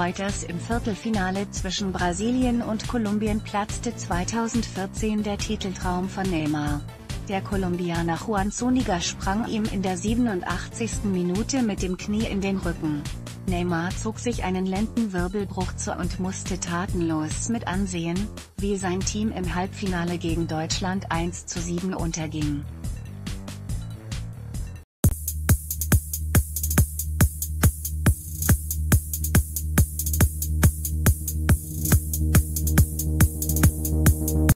Reuters im Viertelfinale zwischen Brasilien und Kolumbien platzte 2014 der Titeltraum von Neymar. Der Kolumbianer Juan Zuniga sprang ihm in der 87. Minute mit dem Knie in den Rücken. Neymar zog sich einen Lendenwirbelbruch zu und musste tatenlos mit ansehen, wie sein Team im Halbfinale gegen Deutschland 1 zu 7 unterging.